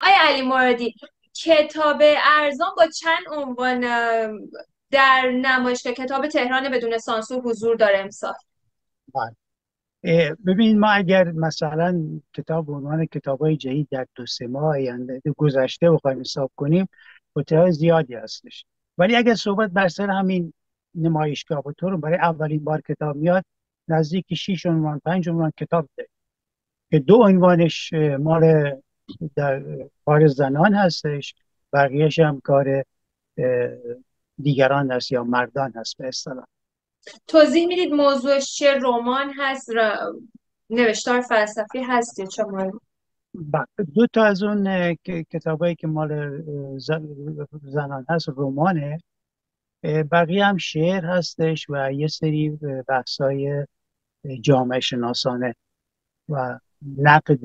آیا علی مرادی کتاب ارزان با چند عنوان در نمایشگاه کتاب تهران بدون سانسور حضور داره امسال. بله. ببین ما اگر مثلا کتاب به عنوان کتاب های جدید در دو سه ماه آینده گذشته بخوایم حساب کنیم بطرهای زیادی هستش. ولی اگر صحبت بر سر همین نمایشگاه تو رو برای اولین بار کتاب میاد نزدیک 6 عنوان 5 عنوان کتاب ده که دو عنوانش مال در کار زنان هستش بقیهش هم کار دیگران هست یا مردان هست به اصطلاح. توضیح می‌دید موضوعش چه رمان هست نوشتار فلسفی هست یا چه بله. دو تا از اون کتابایی که مال زنان هست رمانه. بقیه هم شعر هستش و یه سری بحثای جامعه شناسانه و نقد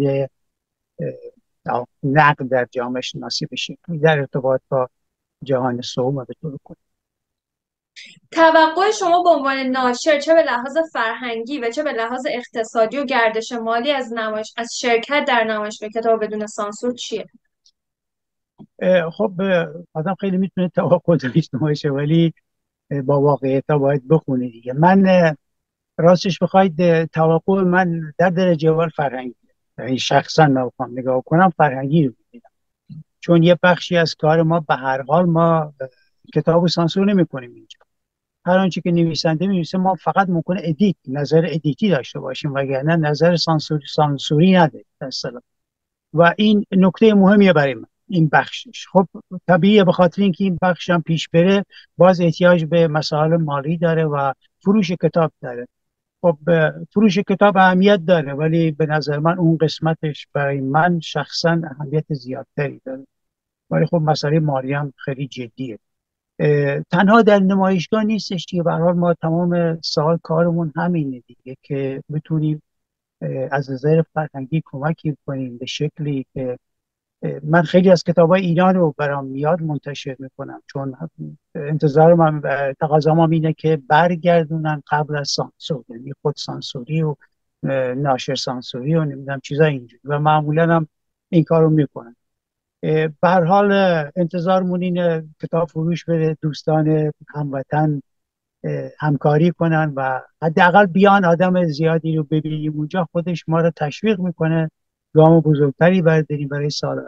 نقد در جامعه شناسی به شکلی در ارتباط با جهان سوم به طور کلی توقع شما به عنوان ناشر چه به لحاظ فرهنگی و چه به لحاظ اقتصادی و گردش مالی از نمایش از شرکت در نمایشگاه کتاب بدون سانسور چیه؟ خب آدم خیلی می‌تونه توقع داشته باشه ولی با واقعیت باید بخونه دیگه. من راستش بخواید توقع من در درجه اول فرهنگی. یعنی شخصا نمی‌خوام نگاه کنم فرهنگی رو چون یه بخشی از کار ما به هر حال ما کتاب سانسور نمی کنیم اینجا. هر آنچه که نویسنده می‌نویسه ما فقط ممکنه edit نظر edit ی داشته باشیم وگرنه نظر سانسوری سانسوری نداریم و این نکته مهمیه برای من. این بخشش. خب طبیعیه به خاطر اینکه این بخش هم پیش بره باز احتیاج به مسائل مالی داره و فروش کتاب داره. خب فروش کتاب اهمیت داره ولی به نظر من اون قسمتش برای من شخصا اهمیت زیادتری داره. ولی خب مسئله مالی هم خیلی جدیه. تنها در نمایشگاه نیستش که به ما تمام سال کارمون همینه دیگه که بتونیم از نظر فرهنگی کمکی کنیم به شکلی که من خیلی از کتاب های ایران رو برام میاد منتشر می‌کنم چون انتظار من تقاضا اینه که برگردونن قبل از سانسور یعنی خود سانسوری و ناشر سانسوری و نمی‌دونم چیزا اینجوری و معمولا هم این کار رو می‌کنن. به حال انتظارمون اینه کتاب فروش بره دوستان هموطن همکاری کنن و حداقل بیان آدم زیادی رو ببینیم. اونجا خودش ما رو تشویق می‌کنه گام بزرگتری برداریم برای سال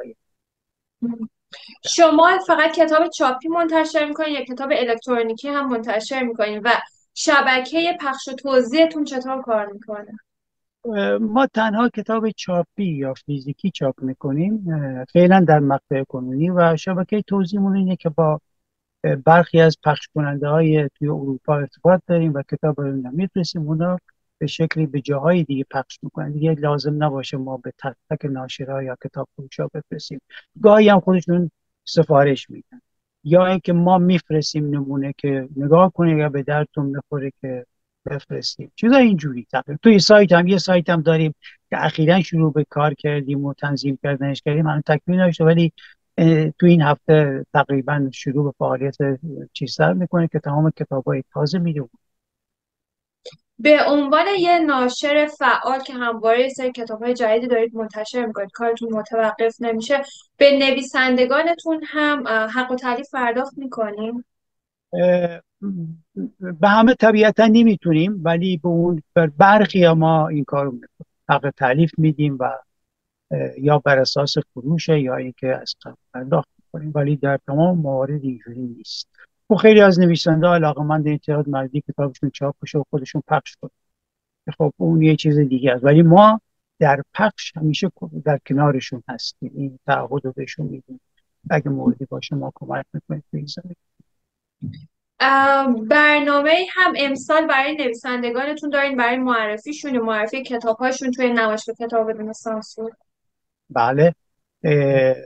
شما فقط کتاب چاپی منتشر می‌کنین یا کتاب الکترونیکی هم منتشر می‌کنین و شبکه پخش و توضیحتون چطور کار می‌کنه؟ ما تنها کتاب چاپی یا فیزیکی چاپ می‌کنیم فعلا در مقطع کنونی و شبکه توضیحمون اینه که با برخی از پخش کننده های توی اروپا ارتباط داریم و کتاب رو میفرستیم اونا به شکلی به جاهای دیگه پخش می‌کنن. دیگه لازم نباشه ما به تک تک ناشرها یا کتاب فروشا بفرستیم. گاهی هم خودشون سفارش میدن. یا اینکه ما میفرستیم نمونه که نگاه کنه یا به درتون می‌خوره که بفرستیم. چیزا اینجوری تقریبا. توی سایت هم یه سایت هم داریم که اخیرا شروع به کار کردیم و تنظیم کردنش کردیم. من تکمیل داشته ولی تو این هفته تقریبا شروع به فعالیت چیزتر می‌کنه که تمام کتاب های تازه میده به عنوان یه ناشر فعال که همواره یه سری کتاب های جدیدی دارید منتشر می‌کنید کارتون متوقف نمیشه به نویسندگانتون هم حق و تعلیف پرداخت می‌کنیم؟ به همه طبیعتا نمی‌تونیم ولی به اون بر برخی ما این کارو می‌کنیم. حق تعلیف میدیم و یا بر اساس فروشه یا اینکه از پرداخت می‌کنیم ولی در تمام موارد اینجوری نیست. و خب خیلی از نویسنده علاقه من اتحاد مردی کتابشون چاپ بشه و خودشون پخش کنه خب اون یه چیز دیگه است. ولی ما در پخش همیشه در کنارشون هستیم. این تعهد رو بهشون میدیم. اگه موردی باشه ما کمک می‌کنیم برنامه هم امسال برای نویسندگانتون دارین. برای معرفیشون و معرفی کتابهاشون توی نمایشگاه کتاب بدون سانسور. بله.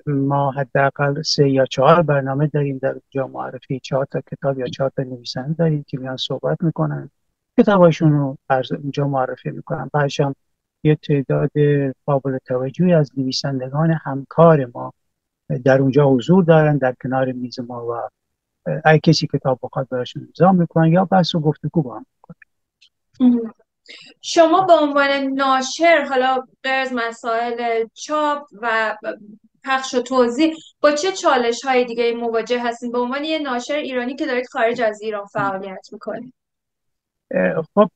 ما حداقل سه یا چهار برنامه داریم در جا معرفی. چهار تا کتاب یا چهار تا نویسنده داریم که میان صحبت می‌کنن. کتاباشون رو اینجا معرفی می‌کنن بعدش هم یه تعداد قابل توجهی از نویسندگان همکار ما در اونجا حضور دارن در کنار میز ما و اگه کسی کتاب بخواد براشون امضا می‌کنن یا بحث و گفتگو با هم شما به عنوان ناشر حالا غیر مسائل چاپ و پخش و توضیح با چه چالش های دیگه مواجه هستین؟ به عنوان یه ناشر ایرانی که دارید خارج از ایران فعالیت می‌کنید. خب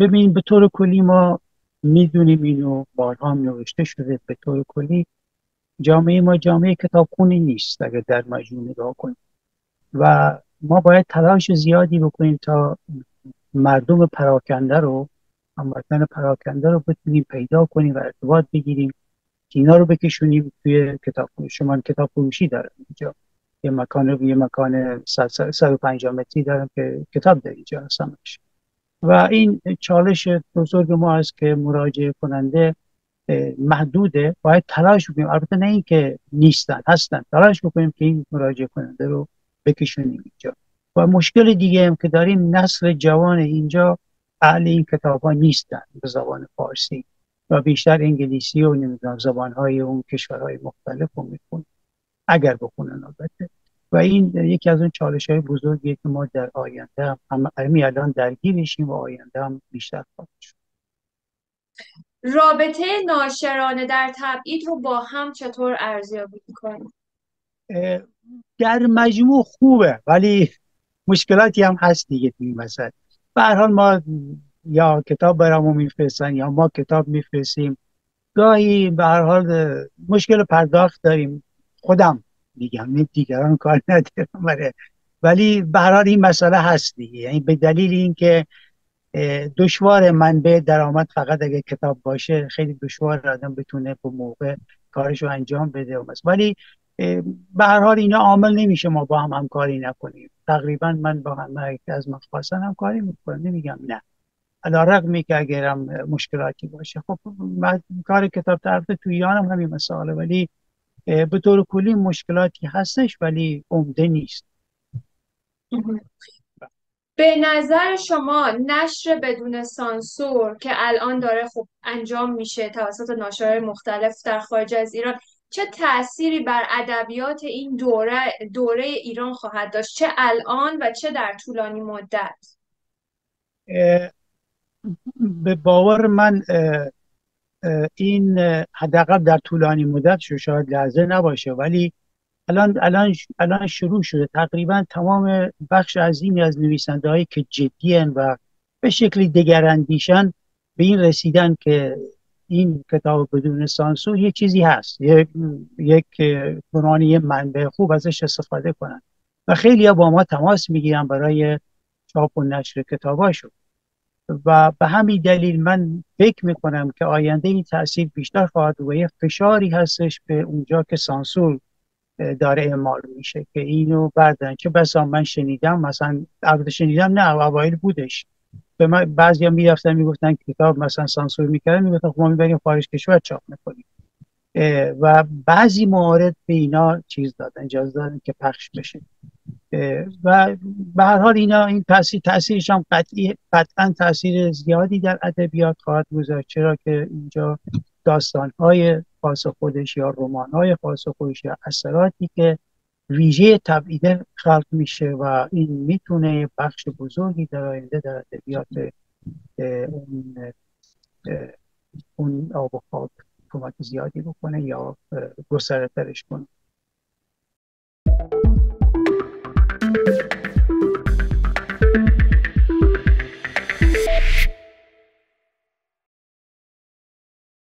ببین به طور کلی ما می‌دونیم اینو بارها هم نوشته شده به طور کلی جامعه ما جامعه کتابخونی نیست اگر در مجموع نگاه کنیم. و ما باید تلاش زیادی بکنیم تا مردم پراکنده رو هموطن پراکنده رو بتونیم پیدا کنیم و ارتباط بگیریم. که اینا رو بکشونیم توی کتاب شما کتاب فروشی دارم اینجا. یه مکان یه مکان 150 متری دارم که کتاب در اینجا هستمش و این چالش بزرگ ما است که مراجعه کننده محدوده. باید تلاش بکنیم. البته نه اینکه نیستن هستن. تلاش بکنیم که این مراجعه کننده رو بکشونیم اینجا. و مشکل دیگه هم که داریم نسل جوان اینجا اهل این کتاب ها نیستن به زبان فارسی و بیشتر انگلیسی و نمی‌دونم زبان های اون کشورهای مختلف رو میخون اگر بخونن البته. و این یکی از اون چالش های بزرگیه که ما در آینده هم همین الان درگیرشیم و آینده هم بیشتر خواهد شد. رابطه ناشرانه در تبعید رو با هم چطور ارزیابی می‌کنیم؟ در مجموع خوبه ولی مشکلاتی هم هست دیگه توی مثلا به حال ما یا کتاب برامون میفرستن یا ما کتاب میفرستیم. گاهی به هر حال مشکل پرداخت داریم. خودم میگم دیگران کار ندارم. ولی به هر حال این مسئله هست دیگه. یعنی به دلیل اینکه دشوار منبع درآمد فقط اگه کتاب باشه خیلی دشوار آدم بتونه به موقع کارش رو انجام بده و ولی به هر حال اینا عامل نمیشه ما با هم همکاری نکنیم. تقریبا من با هم از من خواستن همکاری می‌کنم نمیگم نه. علا رقمی که اگرم مشکلاتی باشه خب کار کتاب طرف هم همین مسئله ولی به طور کلی مشکلاتی هستش ولی عمده نیست. به نظر شما نشر بدون سانسور که الان داره خب انجام میشه توسط ناشرهای مختلف در خارج از ایران چه تأثیری بر ادبیات این دوره دوره ایران خواهد داشت؟ چه الان و چه در طولانی مدت؟ به باور من این حداقل در طولانی مدت شاید لحظه نباشه ولی الان الان الان شروع شده. تقریبا تمام بخش عظیمی از نویسنده هایی که جدی و به شکلی دگراندیشن به این رسیدن که این کتاب بدون سانسور یک چیزی هست. یک یک یه منبع خوب ازش استفاده کنن. و خیلی ها با ما تماس می‌گیرن برای چاپ و نشر کتاباشون و به همین دلیل من فکر می‌کنم که آینده این تاثیر بیشتر خواهد و یه فشاری هستش به اونجا که سانسور داره اعمال میشه. که اینو بردن چه بسا من شنیدم مثلا البته شنیدم نه اوایل بودش. به من بعضی هم می‌رفتن می‌گفتن کتاب مثلا سانسور می‌کردن می‌گفتن خب ما می‌بریم خارج کشور چاپ می‌کنیم. و بعضی موارد به اینا چیز دادن اجازه دادن که پخش بشه. و به هر حال اینا این تاثیر تاثیرش هم قطعی قطعا تاثیر زیادی در ادبیات خواهد گذاشت. چرا که اینجا داستان های خاص خودش یا رمان های خاص خودش یا اثراتی که ویژه تبعیده خلق میشه و این می‌تونه بخش بزرگی در آینده در ادبیات اون اون آب و خواب کمک زیادی بکنه یا گسترترش کنه.